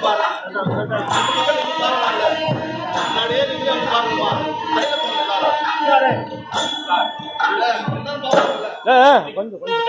பாடா நானே நீங்க கொஞ்சம் கொஞ்சம்.